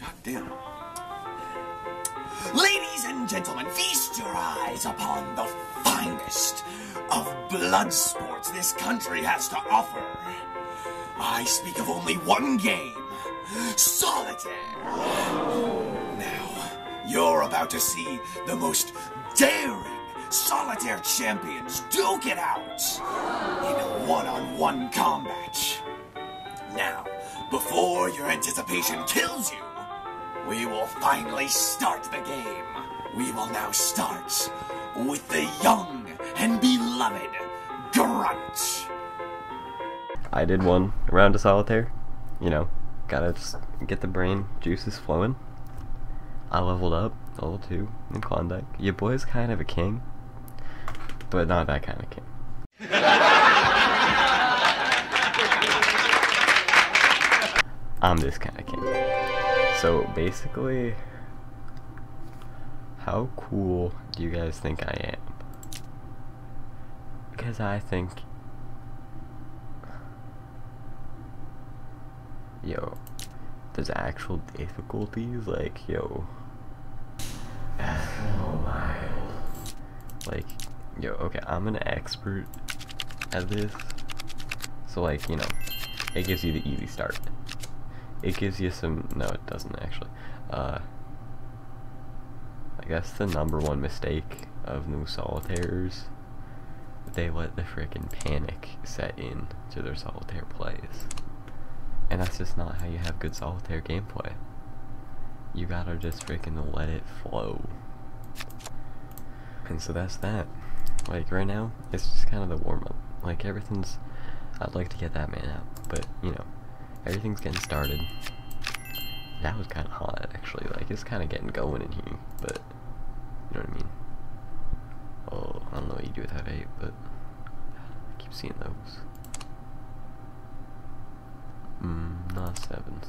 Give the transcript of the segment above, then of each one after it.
God damn. Ladies and gentlemen, feast your eyes upon the finest of blood sports this country has to offer. I speak of only one game solitaire. Now, you're about to see the most daring solitaire champions duke it out in a one on one combat. Before your anticipation kills you, we will finally start the game. We will now start with the young and beloved Grunt. I did one round of solitaire. You know, gotta just get the brain juices flowing. I leveled up, level 2, in Klondike. Your boy's kind of a king, but not that kind of king. I'm this kind of king. So basically, how cool do you guys think I am? Because I think yo, there's actual difficulties, like, yo, oh my, like, yo, okay, I'm an expert at this, so, like, you know, it gives you the easy start, it gives you some, no, it doesn't actually, uh, I guess the number one mistake of new solitaires, they let the frickin' panic set in to their solitaire plays. And that's just not how you have good solitaire gameplay. You gotta just freaking let it flow. And so that's that. Like, right now, it's just kind of the warm-up. Like, everything's... I'd like to get that man out, but, you know, everything's getting started. That was kind of hot, actually. Like, it's kind of getting going in here, but, you know what I mean? Oh, I don't know what you do with that vape, but I keep seeing those. Mm, not sevens.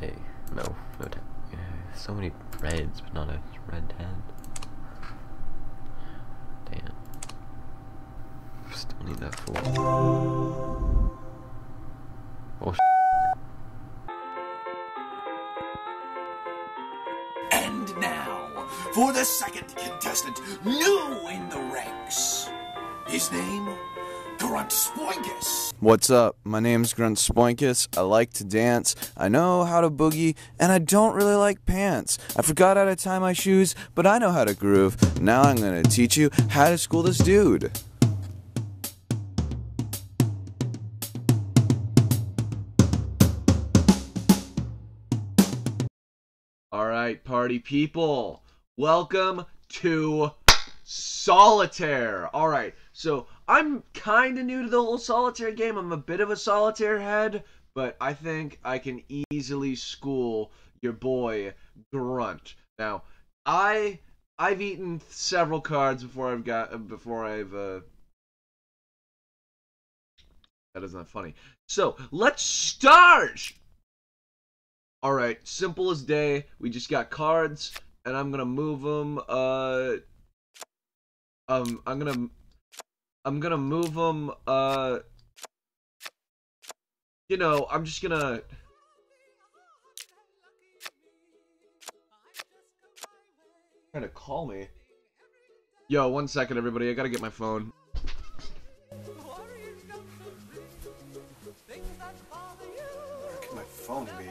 Hey, no, no ten. Yeah, so many reds, but not a red ten. Damn. Still need that four. Oh, And now, for the second contestant, new in the ranks. His name, Grunt Spoinkus. What's up? My name's Grunt Spoinkus. I like to dance. I know how to boogie, and I don't really like pants. I forgot how to tie my shoes, but I know how to groove. Now I'm gonna teach you how to school this dude. All right, party people, welcome to Solitaire. All right, so I'm kind of new to the whole Solitaire game. I'm a bit of a Solitaire head, but I think I can easily school your boy Grunt. Now, I I've eaten several cards before I've got before I've uh that is not funny. So, let's start. All right, simple as day. We just got cards, and I'm gonna move them. Uh, um, I'm gonna, I'm gonna move them. Uh, you know, I'm just gonna. Trying to call me. Yo, one second, everybody. I gotta get my phone. Where can my phone be?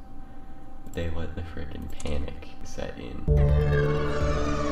they let the frickin' panic set in.